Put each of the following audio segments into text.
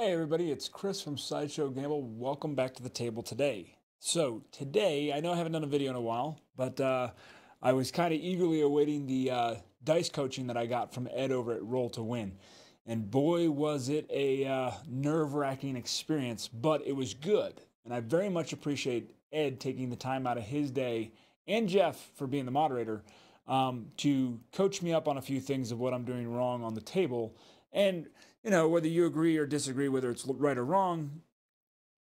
Hey everybody, it's Chris from Sideshow Gamble. Welcome back to the table today. So today, I know I haven't done a video in a while, but uh, I was kind of eagerly awaiting the uh, dice coaching that I got from Ed over at Roll to Win. And boy, was it a uh, nerve-wracking experience, but it was good. And I very much appreciate Ed taking the time out of his day and Jeff for being the moderator um, to coach me up on a few things of what I'm doing wrong on the table. And you know, whether you agree or disagree, whether it's right or wrong,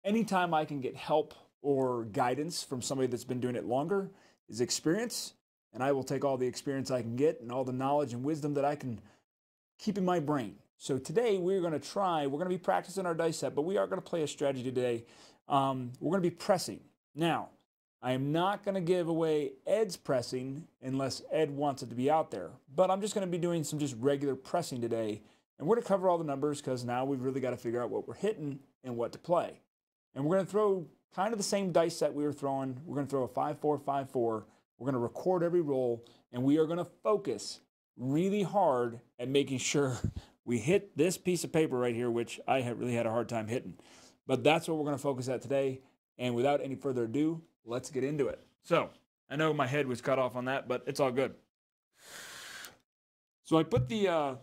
anytime I can get help or guidance from somebody that's been doing it longer is experience. And I will take all the experience I can get and all the knowledge and wisdom that I can keep in my brain. So today we're going to try, we're going to be practicing our dice set, but we are going to play a strategy today. Um, we're going to be pressing. Now, I am not going to give away Ed's pressing unless Ed wants it to be out there, but I'm just going to be doing some just regular pressing today and we're going to cover all the numbers because now we've really got to figure out what we're hitting and what to play. And we're going to throw kind of the same dice set we were throwing. We're going to throw a 5 4 5 4. We're going to record every roll, and we are going to focus really hard at making sure we hit this piece of paper right here, which I really had a hard time hitting. But that's what we're going to focus at today. And without any further ado, let's get into it. So I know my head was cut off on that, but it's all good. So I put the uh,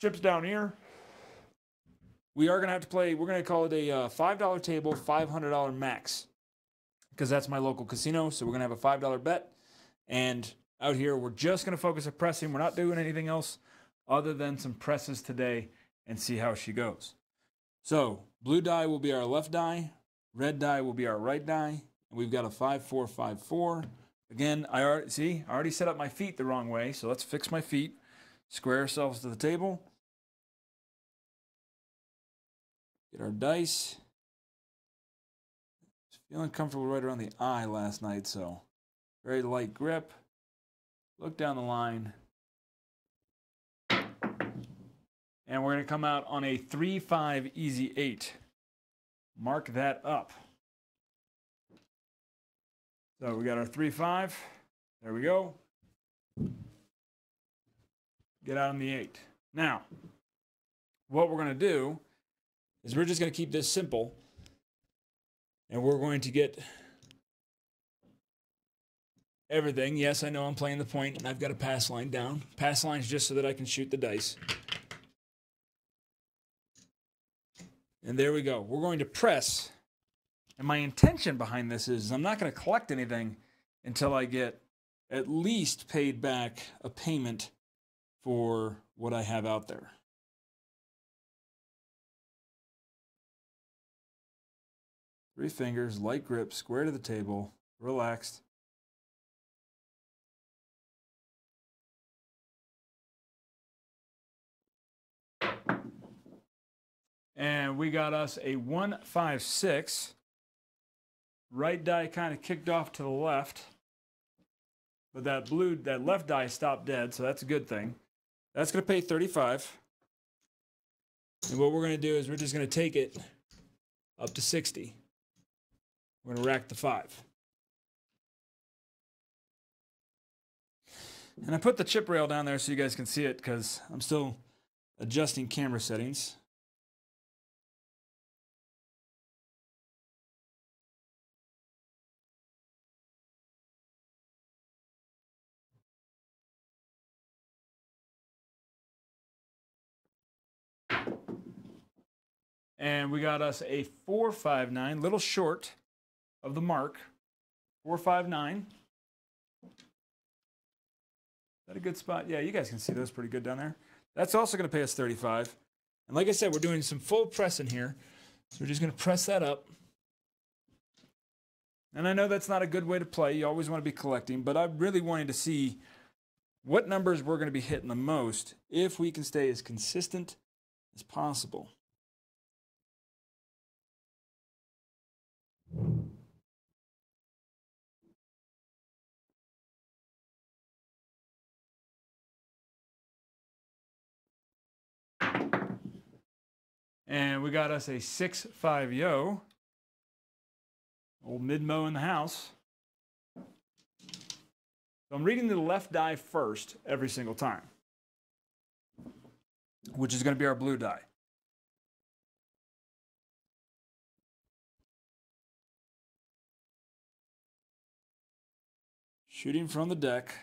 chips down here. We are going to have to play, we're going to call it a uh, $5 table, $500 max. Because that's my local casino. So we're going to have a $5 bet. And out here, we're just going to focus on pressing. We're not doing anything else other than some presses today and see how she goes. So blue die will be our left die. Red die will be our right die. And we've got a 5 4 5 4. Again, I already see, I already set up my feet the wrong way. So let's fix my feet. Square ourselves to the table. Get our dice. Feeling comfortable right around the eye last night, so very light grip. Look down the line. And we're going to come out on a 3 5 easy 8. Mark that up. So we got our 3 5. There we go. Get out on the 8. Now, what we're going to do is we're just going to keep this simple. And we're going to get everything. Yes, I know I'm playing the point and I've got a pass line down. Pass line is just so that I can shoot the dice. And there we go. We're going to press. And my intention behind this is I'm not going to collect anything until I get at least paid back a payment for what I have out there. Three fingers, light grip, square to the table, relaxed. And we got us a 156. Right die kind of kicked off to the left. But that blue, that left die stopped dead, so that's a good thing. That's going to pay 35. And what we're going to do is we're just going to take it up to 60. We're going to rack the five. And I put the chip rail down there so you guys can see it because I'm still adjusting camera settings. And we got us a 459, little short of the mark, 459. Is that a good spot? Yeah, you guys can see those pretty good down there. That's also going to pay us 35. And like I said, we're doing some full press in here. So we're just going to press that up. And I know that's not a good way to play. You always want to be collecting, but I'm really wanting to see what numbers we're going to be hitting the most if we can stay as consistent as possible. And we got us a 6.5 yo. Old Midmo in the house. So I'm reading the left die first every single time, which is going to be our blue die. Shooting from the deck.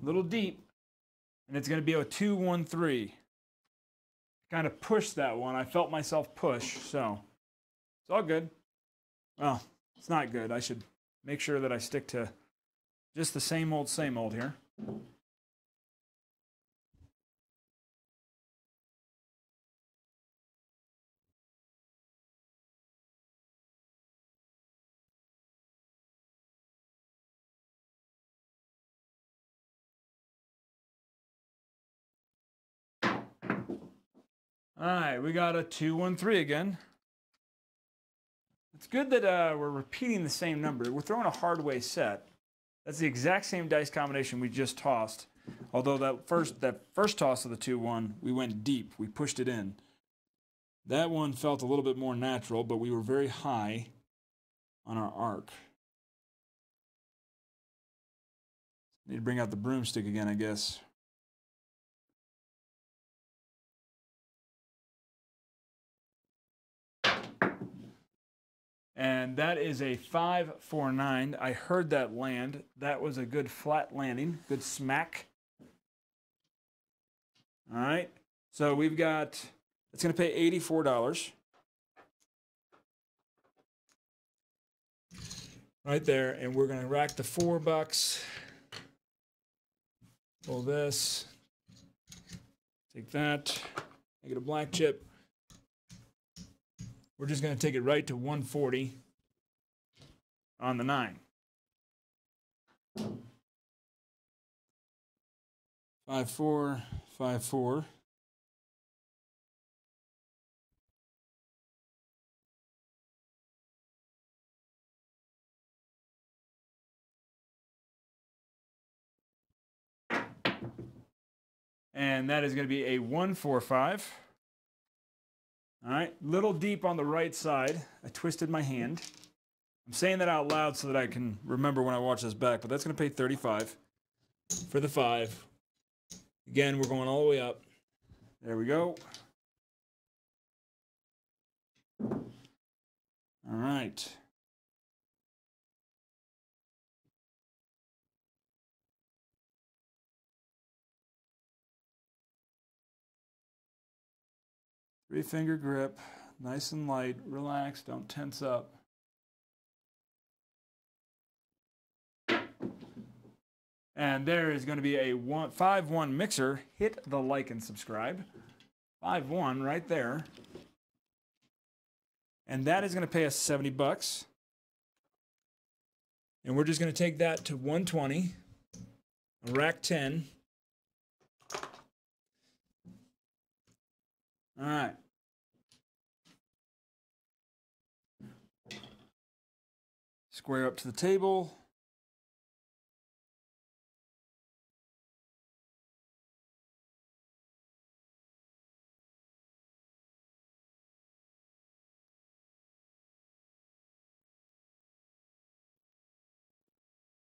A little deep. And it's going to be a 2 1 3. Kind of pushed that one. I felt myself push, so it's all good. Well, it's not good. I should make sure that I stick to just the same old, same old here. All right, we got a two, one, three again. It's good that uh, we're repeating the same number. We're throwing a hard way set. That's the exact same dice combination we just tossed. Although that first that first toss of the two one, we went deep. We pushed it in. That one felt a little bit more natural, but we were very high on our arc. Need to bring out the broomstick again, I guess. And that is a 549. I heard that land. That was a good flat landing, good smack. All right. So we've got, it's going to pay $84. Right there. And we're going to rack the four bucks. Pull this. Take that. Make it a black chip. We're just going to take it right to 140 on the 9. Five four, five four. And that is going to be a one four five. All right, little deep on the right side. I twisted my hand. I'm saying that out loud so that I can remember when I watch this back, but that's going to pay 35 for the five. Again, we're going all the way up. There we go. All right. Three finger grip, nice and light, relax, don't tense up. And there is going to be a 5-1 mixer. Hit the like and subscribe. 5-1 right there. And that is going to pay us 70 bucks. And we're just going to take that to 120. Rack 10. All right. Square up to the table.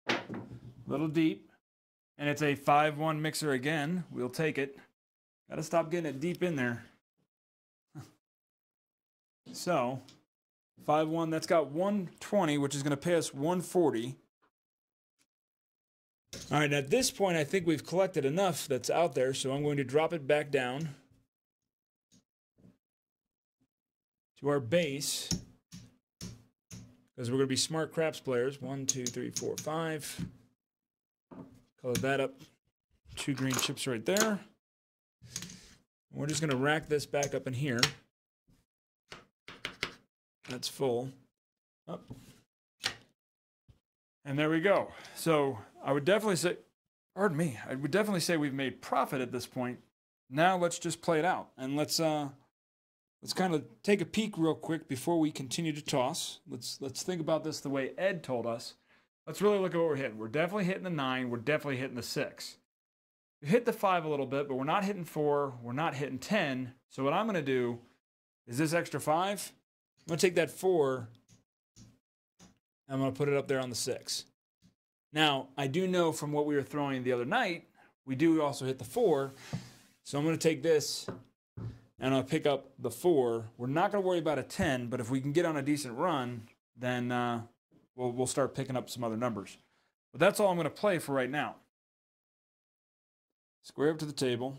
A Little deep. And it's a 5-1 mixer again. We'll take it. Got to stop getting it deep in there. So, 5 1, that's got 120, which is going to pay us 140. All right, at this point, I think we've collected enough that's out there, so I'm going to drop it back down to our base because we're going to be smart craps players. One, two, three, four, five. Color that up. Two green chips right there. We're just going to rack this back up in here. That's full. Up. And there we go. So I would definitely say, pardon me, I would definitely say we've made profit at this point. Now let's just play it out and let's uh let's kind of take a peek real quick before we continue to toss. Let's let's think about this the way Ed told us. Let's really look at what we're hitting. We're definitely hitting the nine. We're definitely hitting the six. We hit the five a little bit, but we're not hitting four. We're not hitting 10. So what I'm going to do is this extra five, I'm going to take that four. I'm going to put it up there on the six. Now, I do know from what we were throwing the other night, we do also hit the four. So I'm going to take this and I'll pick up the four. We're not going to worry about a 10, but if we can get on a decent run, then uh, we'll, we'll start picking up some other numbers. But that's all I'm going to play for right now. Square up to the table.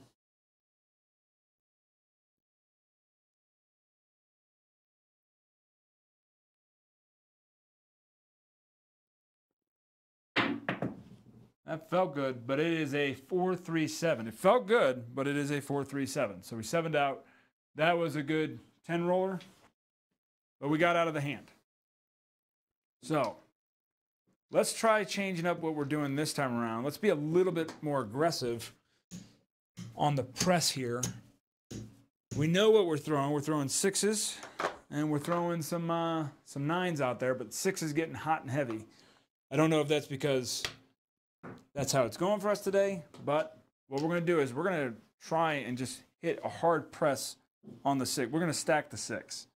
That felt good, but it is a 437. It felt good, but it is a 437. So we sevened out. That was a good 10 roller, but we got out of the hand. So let's try changing up what we're doing this time around. Let's be a little bit more aggressive on the press here. We know what we're throwing. We're throwing sixes and we're throwing some uh, some nines out there, but six is getting hot and heavy. I don't know if that's because that's how it's going for us today. But what we're going to do is we're going to try and just hit a hard press on the six. We're going to stack the six.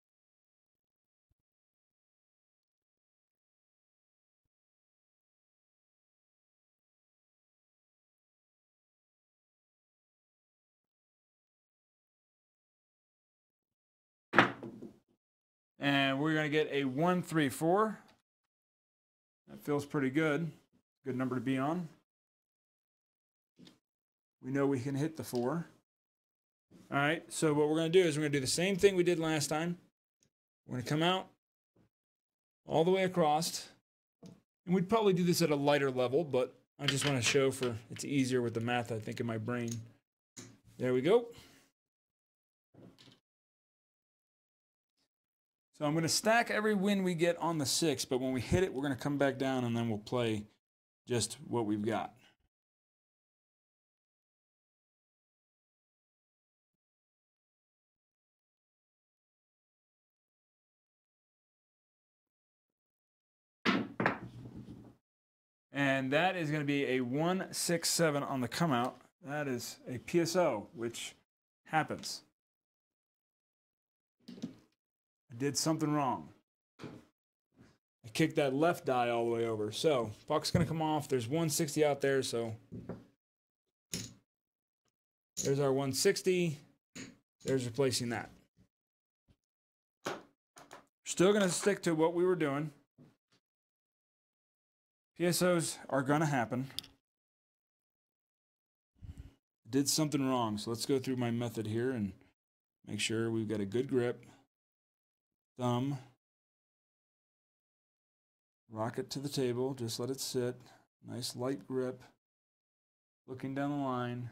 And we're going to get a one, three, four. That feels pretty good. Good number to be on. We know we can hit the four. All right, so what we're going to do is we're going to do the same thing we did last time. We're going to come out all the way across. And we'd probably do this at a lighter level, but I just want to show for it's easier with the math, I think, in my brain. There we go. So I'm going to stack every win we get on the six, but when we hit it, we're going to come back down and then we'll play just what we've got. And that is going to be a 167 on the come out. That is a PSO, which happens. I did something wrong. I kicked that left die all the way over. So puck's to come off. There's 160 out there, so there's our 160. There's replacing that. Still to stick to what we were doing. PSOs are to happen. Did something wrong, so let's go through my method here and make sure we've got a good grip. Thumb. Rock it to the table, just let it sit. Nice light grip. Looking down the line.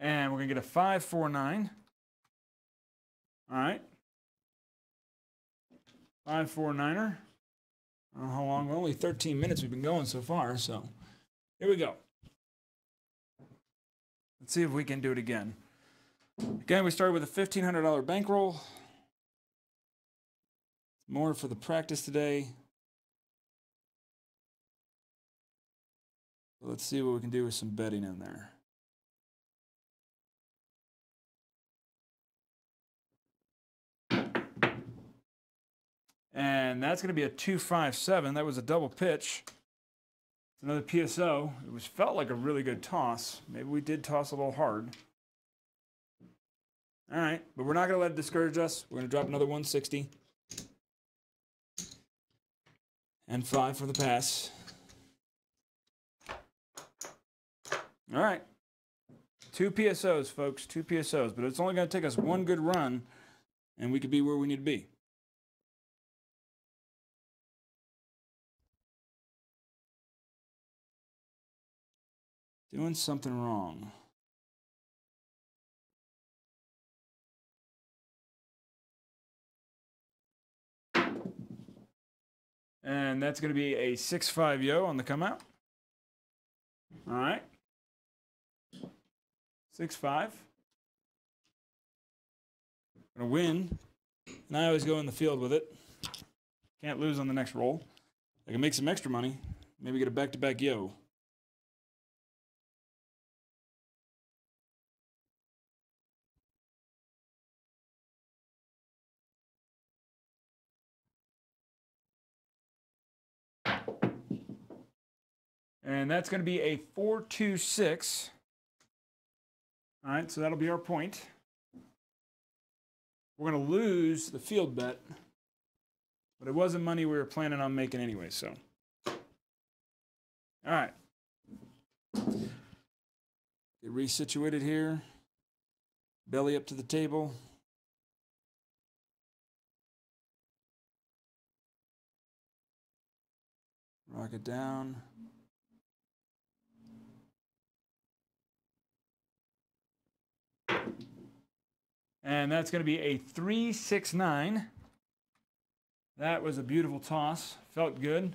And we're going to get a 549. All right. Five four niner. I don't know how long. Only 13 minutes we've been going so far. So here we go. Let's see if we can do it again. Again, we started with a $1,500 bankroll. More for the practice today. Let's see what we can do with some bedding in there. And that's going to be a 257. That was a double pitch. Another PSO. It was felt like a really good toss. Maybe we did toss a little hard. All right, but we're not going to let it discourage us. We're going to drop another 160. And five for the pass. All right. Two PSOs, folks. Two PSOs. But it's only going to take us one good run, and we could be where we need to be. Doing something wrong. And that's going to be a 6-5 yo on the come out. All right. 6-5. Going to win. And I always go in the field with it. Can't lose on the next roll. I can make some extra money. Maybe get a back-to-back -back yo. And that's going to be a 426. All right, so that'll be our point. We're going to lose the field bet, but it wasn't money we were planning on making anyway, so. All right. Get resituated here. Belly up to the table. Rock it down. And that's going to be a 369. That was a beautiful toss. Felt good.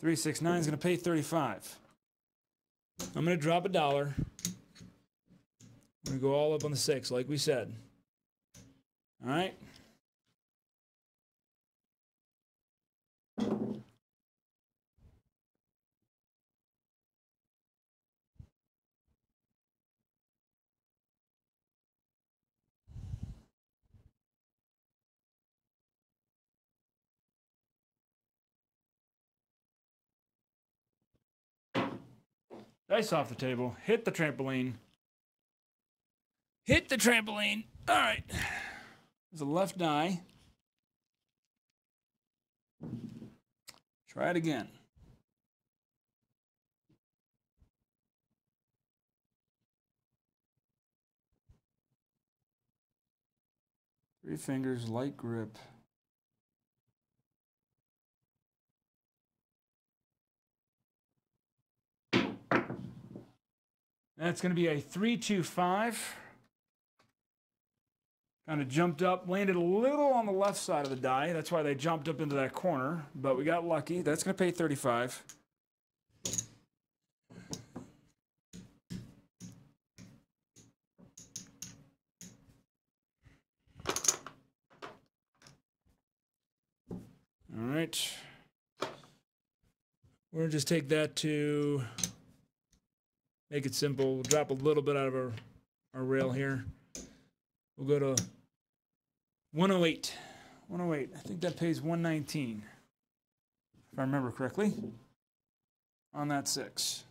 369 is going to pay 35. I'm going to drop a dollar. I'm going to go all up on the six, like we said. All right. Dice off the table. Hit the trampoline. Hit the trampoline. All right. There's a left die. Try it again. Three fingers, light grip. That's going to be a 325. Kind of jumped up, landed a little on the left side of the die. That's why they jumped up into that corner, but we got lucky. That's going to pay 35. All right. We're going to just take that to make it simple. We'll drop a little bit out of our, our rail here. We'll go to 108. 108. I think that pays 119, if I remember correctly, on that six.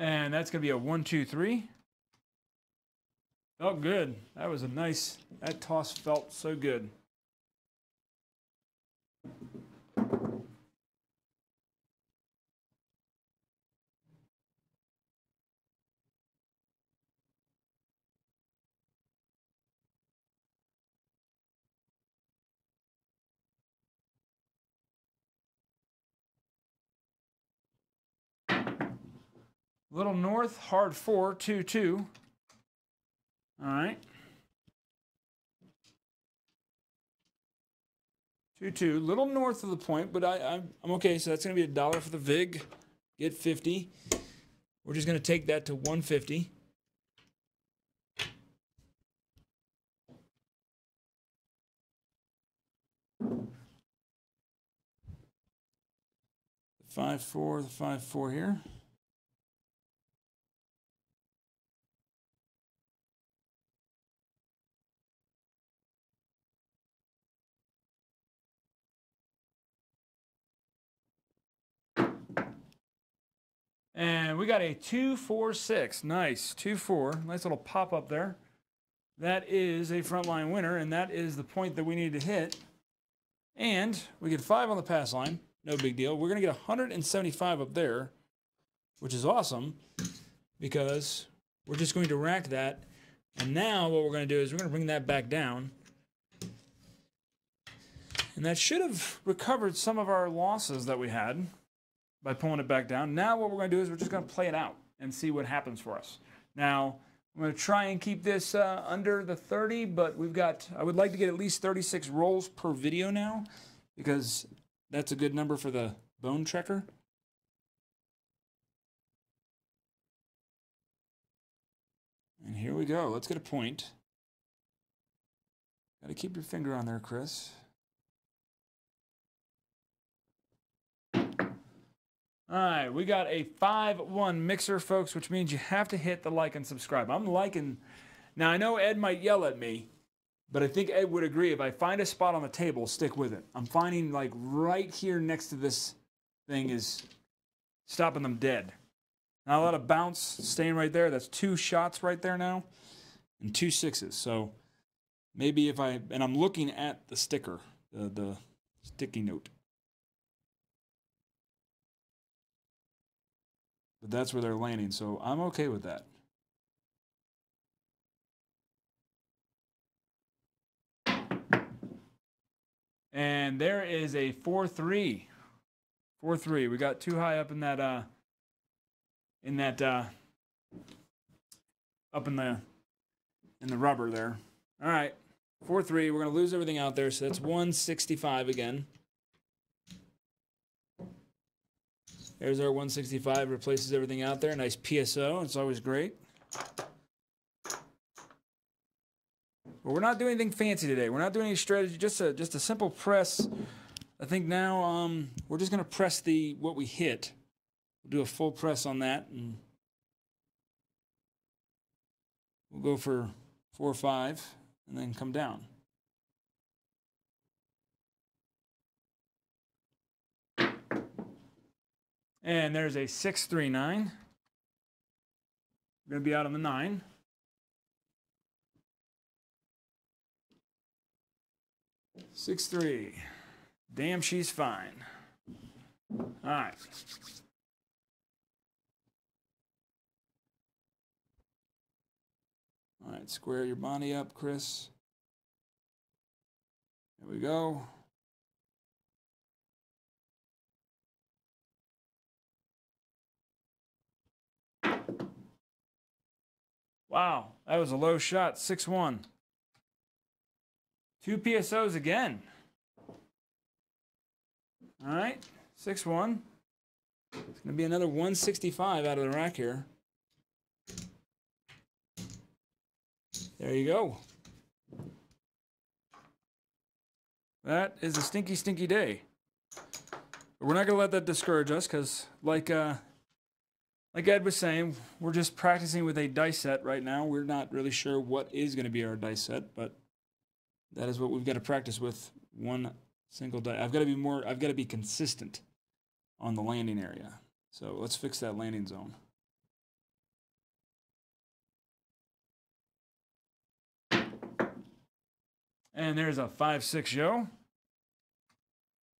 And that's going to be a one, two, three. Felt good. That was a nice, that toss felt so good. Little north, hard four, two, two. All right. Two, two. Little north of the point, but I, I'm, okay. So that's going to be a dollar for the VIG. Get 50. We're just going to take that to 150. Five four, the five four here. And we got a 246. Nice. 2 4. Nice little pop up there. That is a frontline winner, and that is the point that we need to hit. And we get 5 on the pass line. No big deal. We're going to get 175 up there, which is awesome because we're just going to rack that. And now what we're going to do is we're going to bring that back down. And that should have recovered some of our losses that we had by pulling it back down. Now what we're going to do is we're just going to play it out and see what happens for us. Now, I'm going to try and keep this uh, under the 30, but we've got, I would like to get at least 36 rolls per video now because that's a good number for the Bone Tracker. And here we go. Let's get a point. Got to keep your finger on there, Chris. All right, we got a 5-1 mixer, folks, which means you have to hit the like and subscribe. I'm liking. Now, I know Ed might yell at me, but I think Ed would agree. If I find a spot on the table, stick with it. I'm finding like right here next to this thing is stopping them dead. Not a lot of bounce staying right there. That's two shots right there now and two sixes. So maybe if I, and I'm looking at the sticker, the, the sticky note. But that's where they're landing, so I'm okay with that. And there is a 4-3. 4-3. We got too high up in that uh in that uh up in the in the rubber there. All right. 4-3. We're going to lose everything out there, so that's 165 again. There's our 165, replaces everything out there. Nice PSO, it's always great. But we're not doing anything fancy today. We're not doing any strategy, just a just a simple press. I think now um, we're just gonna press the what we hit. We'll do a full press on that and we'll go for four or five and then come down. And there's a 639. Going to be out on the 9. Six three. Damn, she's fine. All right. All right, square your body up, Chris. There we go. Wow, that was a low shot. 6 1. Two PSOs again. All right, 6 1. It's going to be another 165 out of the rack here. There you go. That is a stinky, stinky day. But we're not going to let that discourage us because, like uh, like Ed was saying, we're just practicing with a dice set right now. We're not really sure what is going to be our dice set, but that is what we've got to practice with one single die. I've got to be more, I've got to be consistent on the landing area. So let's fix that landing zone. And there's a 5-6 yo.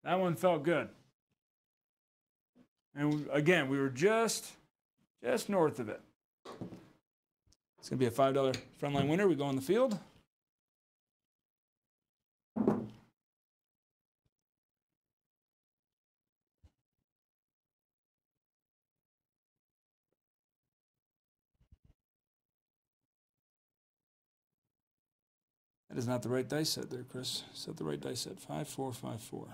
That one felt good. And again, we were just just north of it. It's going to be a $5 frontline winner. We go on the field. That is not the right dice set there, Chris. Set the right dice set. Five, four, five, four.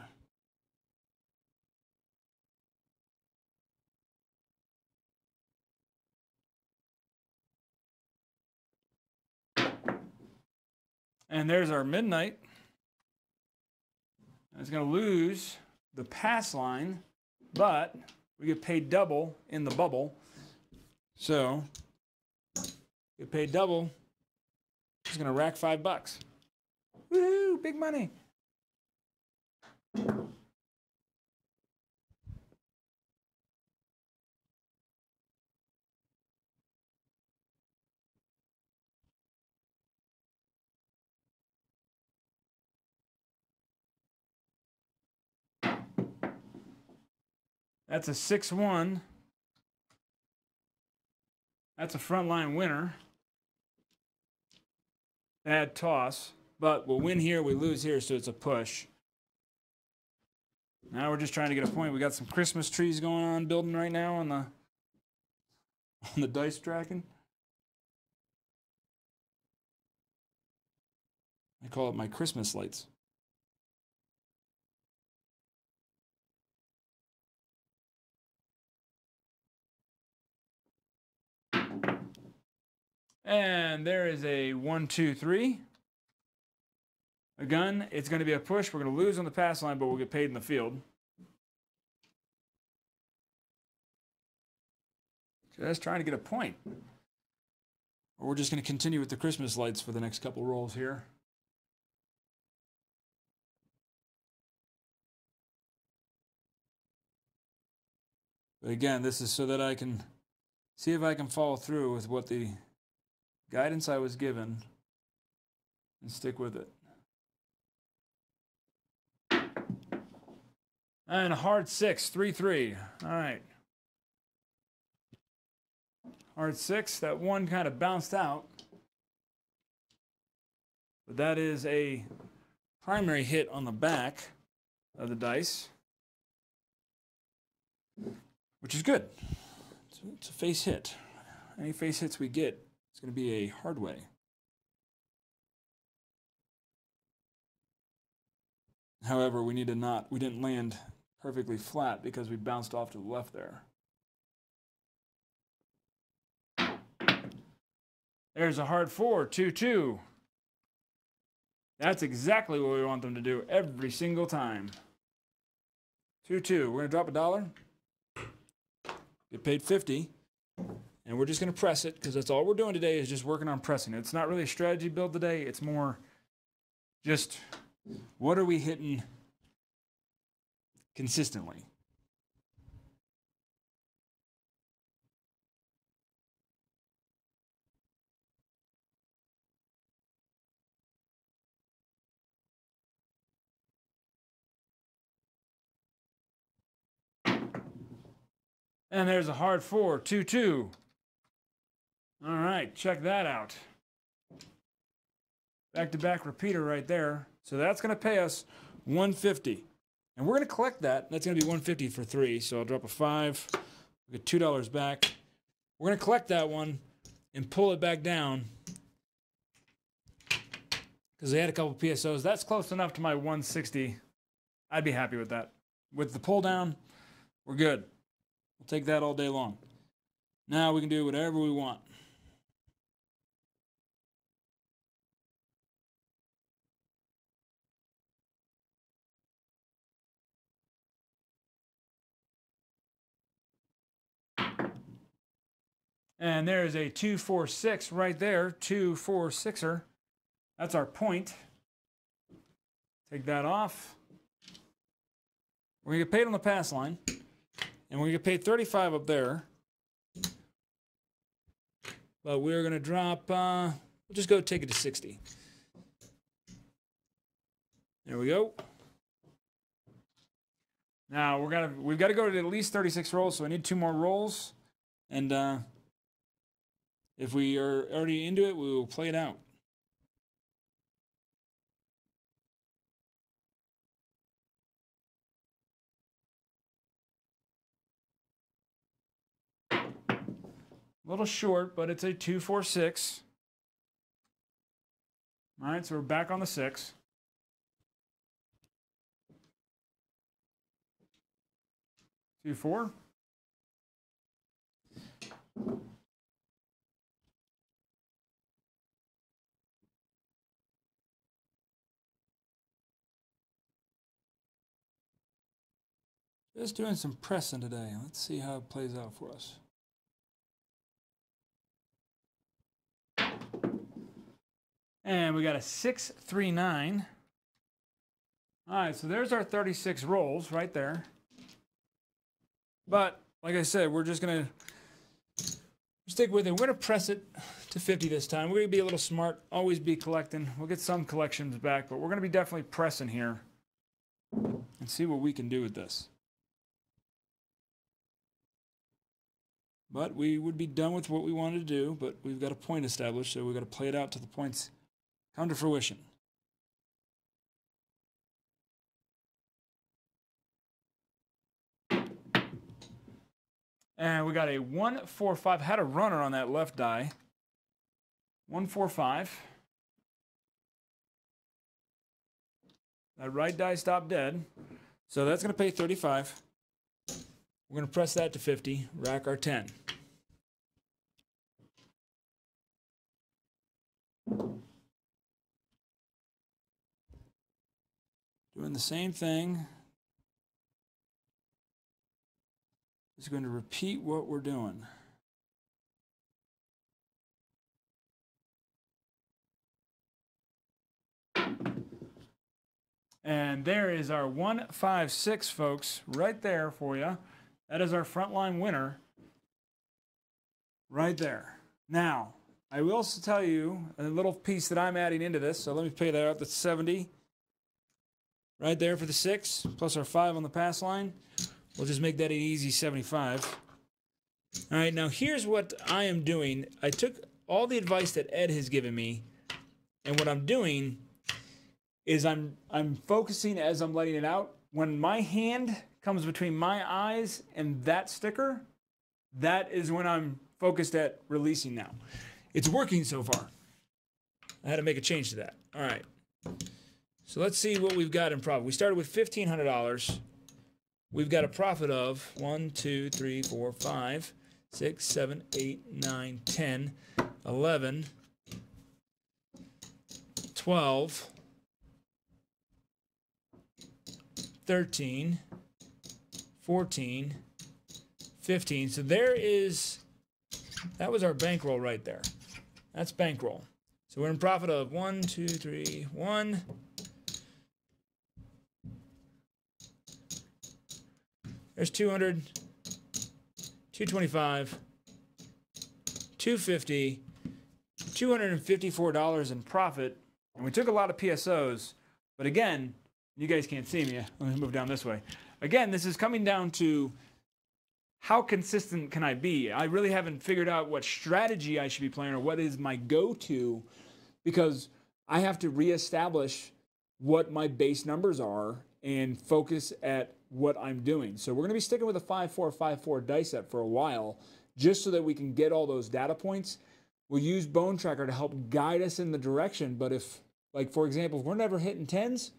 And there's our midnight. And it's going to lose the pass line, but we get paid double in the bubble. So, get paid double. It's going to rack five bucks. Woohoo, big money. That's a 6 1. That's a frontline winner. Bad toss. But we'll win here, we lose here, so it's a push. Now we're just trying to get a point. We got some Christmas trees going on building right now on the on the dice tracking. I call it my Christmas lights. And there is a one, two, three. A gun. It's going to be a push. We're going to lose on the pass line, but we'll get paid in the field. Just trying to get a point. Or we're just going to continue with the Christmas lights for the next couple rolls here. But again, this is so that I can see if I can follow through with what the guidance I was given and stick with it. And a hard six, three, three. All right. Hard six, that one kind of bounced out. But that is a primary hit on the back of the dice, which is good. It's a face hit. Any face hits we get, it's going to be a hard way. However, we need to not, we didn't land perfectly flat because we bounced off to the left there. There's a hard four, 2 2. That's exactly what we want them to do every single time. 2 2. We're to drop a dollar, get paid 50, and we're just going to press it because that's all we're doing today is just working on pressing. It's not really a strategy build today, it's more just what are we hitting consistently? And there's a hard four, 2 2. All right, check that out. Back to back repeater right there. So that's going to pay us 150 And we're going to collect that. That's going to be 150 for three. So I'll drop a five. We get $2 back. We're going to collect that one and pull it back down because they had a couple PSOs. That's close enough to my 160. I'd be happy with that. With the pull down, we're good. We'll take that all day long. Now we can do whatever we want. And there's a 246 right there, 246er. That's our point. Take that off. We're going to get paid on the pass line. And we're going to get paid 35 up there. But we're going to drop, uh, we'll just go take it to 60. There we go. Now we're gonna we've got to go to at least 36 rolls, so I need two more rolls. And uh, if we are already into it, we will play it out. A little short, but it's a 246. All right, so we're back on the six. Two, four. Just doing some pressing today. Let's see how it plays out for us. And we got a 639. All right, so there's our 36 rolls right there. But like I said, we're just going to stick with it. We're going to press it to 50 this time. We're going to be a little smart, always be collecting. We'll get some collections back, but we're going to be definitely pressing here and see what we can do with this. But we would be done with what we wanted to do, but we've got a point established, so we've got to play it out to the points come to fruition. And we got a 145. Had a runner on that left die. 145. That right die stopped dead. So that's going to pay 35. We're going to press that to 50, rack our 10. Doing the same thing. Just going to repeat what we're doing. And there is our 156, folks, right there for you. That is our frontline winner right there. Now, I will also tell you a little piece that I'm adding into this. So let me pay that out. That's 70 right there for the six, plus our five on the pass line. We'll just make that an easy 75. All right, now here's what I am doing. I took all the advice that Ed has given me, and what I'm doing is I'm I'm focusing as I'm letting it out. When my hand comes between my eyes and that sticker, that is when I'm focused at releasing now. It's working so far. I had to make a change to that. All right. So let's see what we've got in profit. We started with $1,500. We've got a profit of 1, 2, 3, 4, 5, 6, 7, 8, 9, 10, 11, 12, 13, 14, 15. So there is, that was our bankroll right there. That's bankroll. So we're in profit of 1, 2, 3, 1, There's 200, 225, 250, $254 in profit. And we took a lot of PSOs. But again, you guys can't see me. Let me move down this way. Again, this is coming down to how consistent can I be? I really haven't figured out what strategy I should be playing or what is my go to because I have to reestablish what my base numbers are and focus at what I'm doing. So we're going to be sticking with a 5454 dice set for a while just so that we can get all those data points. We'll use Bone Tracker to help guide us in the direction. But if, like, for example, if we're never hitting 10s,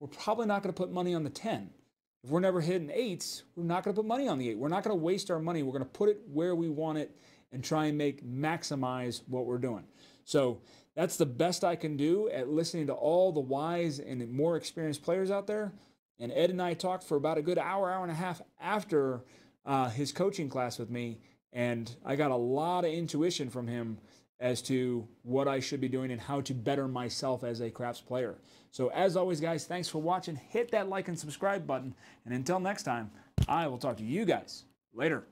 we're probably not going to put money on the 10. If we're never hitting 8s, we're not going to put money on the 8. We're not going to waste our money. We're going to put it where we want it and try and make maximize what we're doing. So that's the best I can do at listening to all the wise and more experienced players out there. And Ed and I talked for about a good hour, hour and a half after uh, his coaching class with me. And I got a lot of intuition from him as to what I should be doing and how to better myself as a craps player. So, as always, guys, thanks for watching. Hit that like and subscribe button. And until next time, I will talk to you guys later.